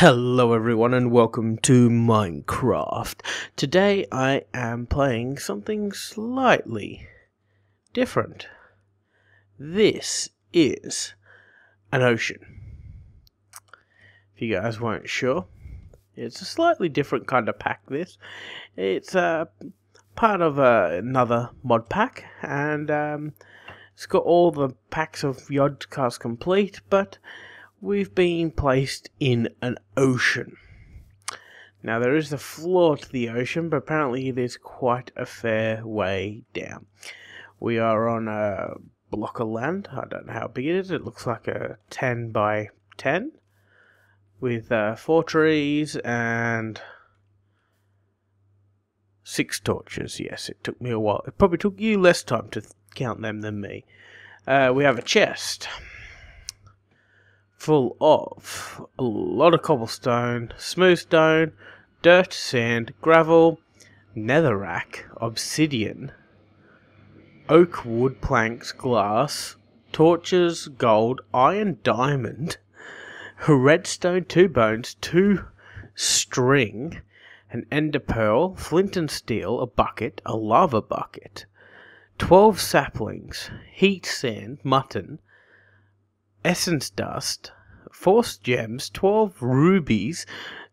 Hello everyone and welcome to Minecraft. Today I am playing something slightly different. This is an ocean. If you guys weren't sure, it's a slightly different kind of pack this. It's uh, part of uh, another mod pack and um, it's got all the packs of Yogcast complete but we've been placed in an ocean. Now, there is the floor to the ocean, but apparently it is quite a fair way down. We are on a block of land. I don't know how big it is. It looks like a 10 by 10 with uh, four trees and six torches. Yes, it took me a while. It probably took you less time to count them than me. Uh, we have a chest full of a lot of cobblestone, smooth stone, dirt, sand, gravel, netherrack, obsidian, oak wood planks, glass, torches, gold, iron, diamond, redstone, two bones, two string, an ender pearl, flint and steel, a bucket, a lava bucket, twelve saplings, heat sand, mutton, essence dust, force gems, 12 rubies,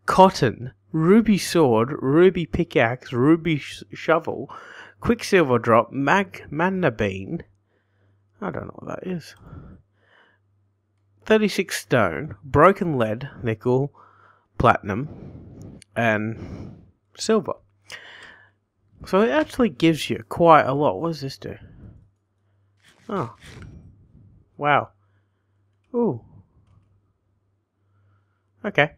cotton, ruby sword, ruby pickaxe, ruby sh- shovel, quicksilver drop, mag manna bean. I don't know what that is. 36 stone, broken lead, nickel, platinum, and silver. So it actually gives you quite a lot. What does this do? Oh. Wow. Ooh. Okay.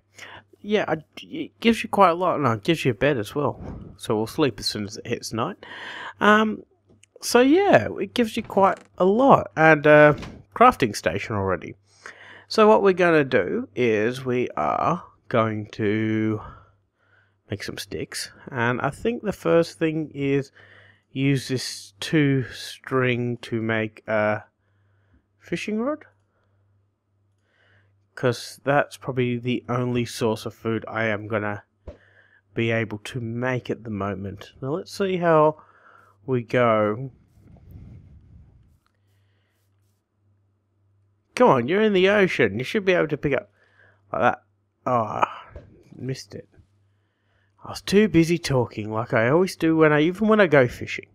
Yeah, I, it gives you quite a lot, and it gives you a bed as well. So we'll sleep as soon as it hits night. Um, so yeah, it gives you quite a lot, and uh, crafting station already. So what we're going to do is we are going to make some sticks, and I think the first thing is use this two string to make a fishing rod because that's probably the only source of food I am gonna be able to make at the moment. Now let's see how we go. Come on, you're in the ocean. You should be able to pick up like that. Ah, oh, missed it. I was too busy talking, like I always do when I even when I go fishing.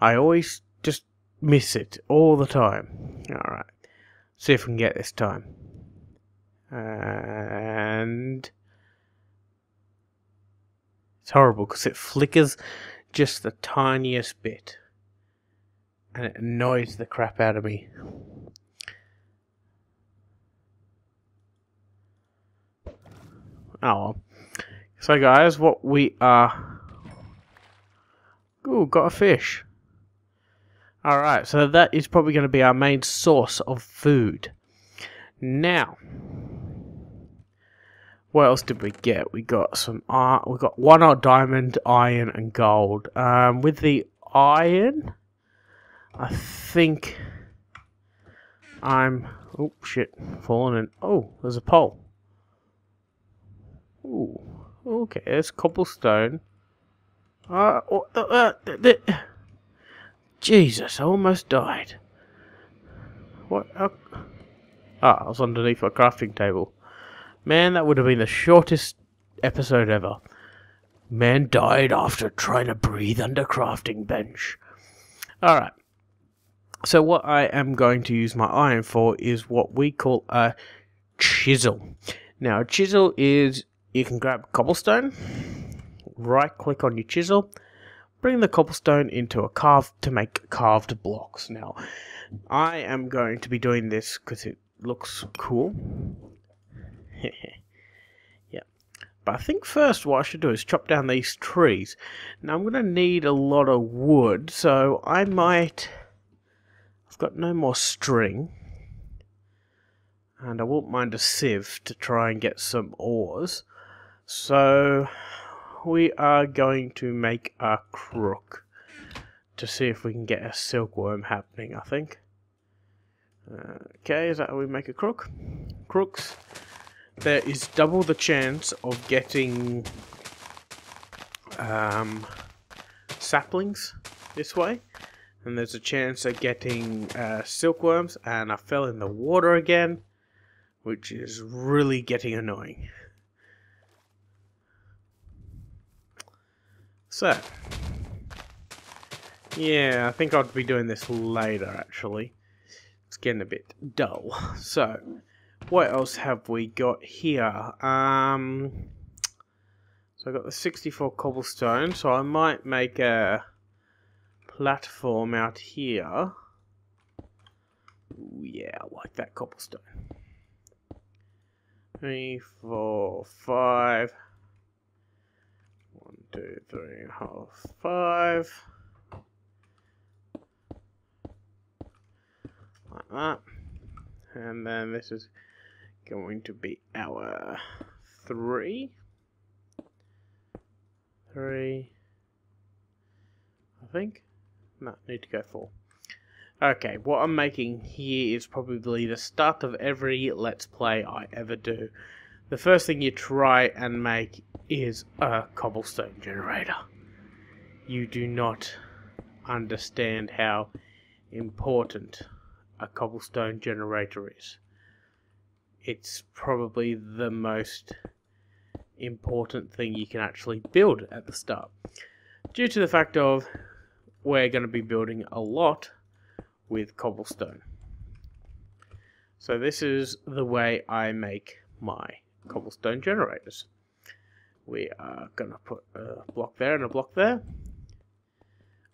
I always just miss it all the time. All right, see if we can get this time and it's horrible because it flickers just the tiniest bit and it annoys the crap out of me. Oh well. So guys, what we are... Ooh, got a fish. Alright, so that is probably going to be our main source of food. Now, what else did we get? We got some art. We got one odd diamond, iron, and gold. Um, with the iron, I think I'm. Oh shit! Falling in. Oh, there's a pole. Ooh. Okay, there's cobblestone. Uh, uh, Jesus, I almost died. What? Uh, ah, I was underneath a crafting table. Man, that would have been the shortest episode ever. Man died after trying to breathe under crafting bench. Alright. So what I am going to use my iron for is what we call a chisel. Now a chisel is you can grab cobblestone, right click on your chisel, bring the cobblestone into a carve to make carved blocks. Now I am going to be doing this because it looks cool. yeah. But I think first what I should do is chop down these trees. Now I'm going to need a lot of wood, so I might... I've got no more string. And I won't mind a sieve to try and get some ores. So we are going to make a crook to see if we can get a silkworm happening, I think. Uh, okay, is that how we make a crook? Crooks there is double the chance of getting um, saplings this way. And there's a chance of getting uh, silkworms, and I fell in the water again, which is really getting annoying. So, yeah, I think I'll be doing this later actually. It's getting a bit dull. So, what else have we got here? Um, so I got the 64 cobblestone, so I might make a platform out here. Ooh, yeah, I like that cobblestone. Three, four, five. One, two, three, half, five. Like that. And then this is going to be our three. Three. I think. No, need to go four. Okay, what I'm making here is probably the start of every Let's Play I ever do. The first thing you try and make is a cobblestone generator. You do not understand how important a cobblestone generator is it's probably the most important thing you can actually build at the start. Due to the fact of we're going to be building a lot with cobblestone. So this is the way I make my cobblestone generators. We are going to put a block there and a block there.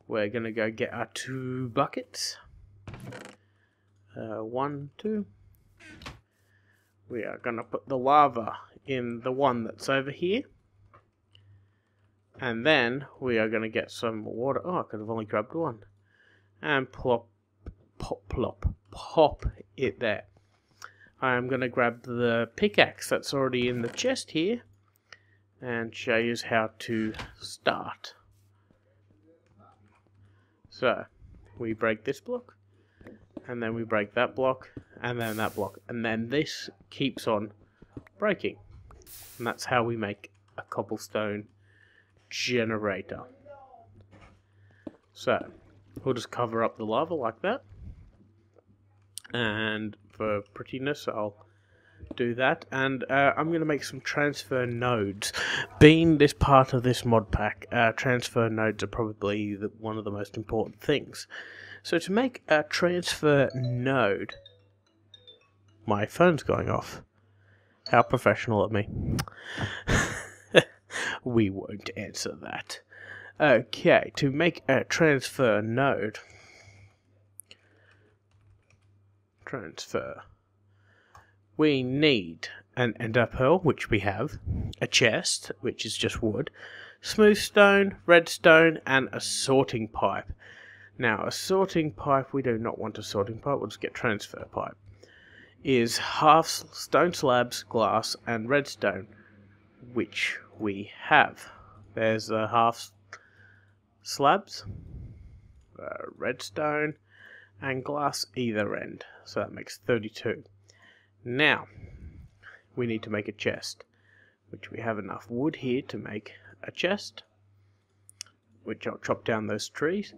We're going to go get our two buckets. Uh, one, two, we are going to put the lava in the one that's over here. And then we are going to get some water. Oh, I could have only grabbed one. And plop, pop, plop, pop it there. I'm going to grab the pickaxe that's already in the chest here. And show you how to start. So, we break this block and then we break that block, and then that block, and then this keeps on breaking. And that's how we make a cobblestone generator. So, we'll just cover up the lava like that. And for prettiness, I'll do that. And uh, I'm going to make some transfer nodes. Being this part of this mod pack, uh, transfer nodes are probably the, one of the most important things. So to make a transfer node, my phone's going off. How professional of me. we won't answer that. Okay, to make a transfer node. Transfer. We need an ender pearl, which we have, a chest, which is just wood, smooth stone, redstone, and a sorting pipe. Now, a sorting pipe, we do not want a sorting pipe, we'll just get transfer pipe, is half stone slabs, glass, and redstone, which we have. There's the half slabs, uh, redstone, and glass either end, so that makes 32. Now, we need to make a chest, which we have enough wood here to make a chest, which I'll chop down those trees.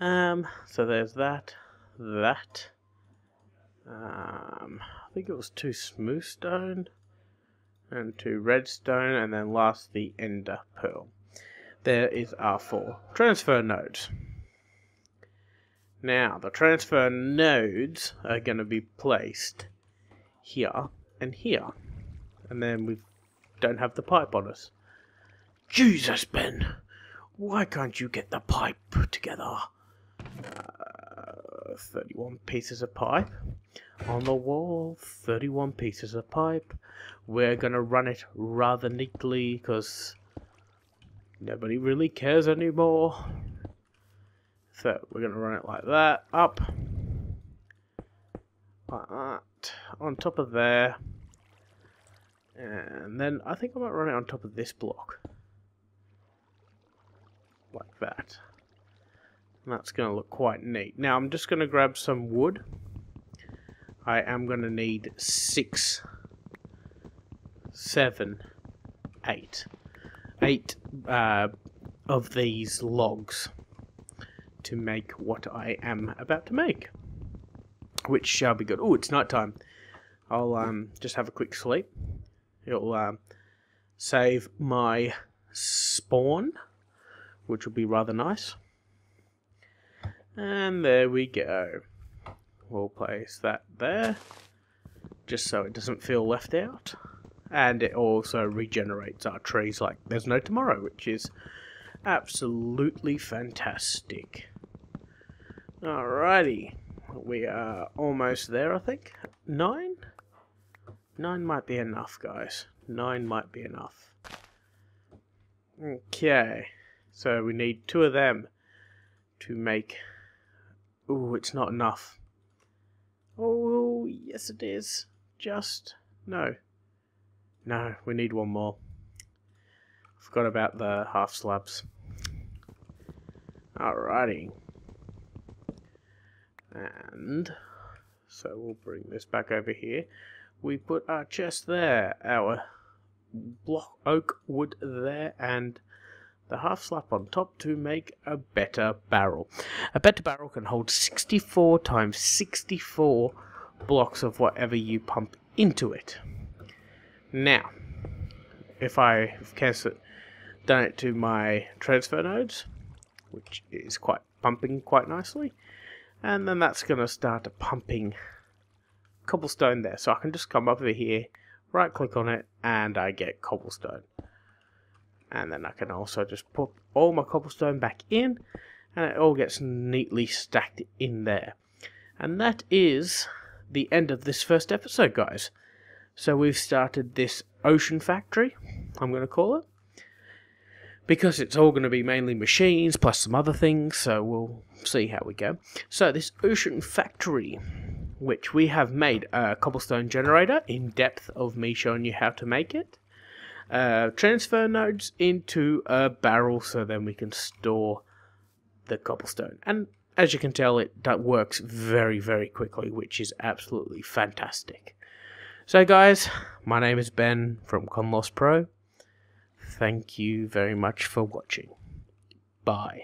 Um, so there's that, that. Um, I think it was two smooth stone and two redstone, and then last the ender pearl. There is our four transfer nodes. Now, the transfer nodes are going to be placed here and here. And then we don't have the pipe on us. Jesus, Ben! Why can't you get the pipe together? Uh, 31 pieces of pipe. On the wall, 31 pieces of pipe. We're gonna run it rather neatly because nobody really cares anymore. So we're gonna run it like that, up, like that, on top of there, and then I think I might run it on top of this block, like that. That's going to look quite neat. Now I'm just going to grab some wood. I am going to need six seven, eight. Eight uh, of these logs to make what I am about to make. Which shall be good. Oh, it's night time. I'll um, just have a quick sleep. It'll um, save my spawn, which will be rather nice. And there we go. We'll place that there, just so it doesn't feel left out. And it also regenerates our trees like there's no tomorrow, which is absolutely fantastic. Alrighty, we are almost there, I think. Nine? Nine might be enough, guys. Nine might be enough. Okay, so we need two of them to make... Oh, it's not enough. Oh, yes it is. Just... No. No, we need one more. Forgot about the half slabs. Alrighty. And... So we'll bring this back over here. We put our chest there. Our block oak wood there and the half slab on top to make a better barrel. A better barrel can hold 64 times 64 blocks of whatever you pump into it. Now, if I have done it to my transfer nodes, which is quite pumping quite nicely, and then that's going to start pumping cobblestone there. So I can just come over here, right click on it, and I get cobblestone and then I can also just put all my cobblestone back in and it all gets neatly stacked in there. And that is the end of this first episode guys. So we've started this ocean factory I'm going to call it because it's all going to be mainly machines plus some other things so we'll see how we go. So this ocean factory which we have made a cobblestone generator in depth of me showing you how to make it uh, transfer nodes into a barrel so then we can store the cobblestone. And as you can tell, it that works very, very quickly, which is absolutely fantastic. So, guys, my name is Ben from Conlost Pro. Thank you very much for watching. Bye.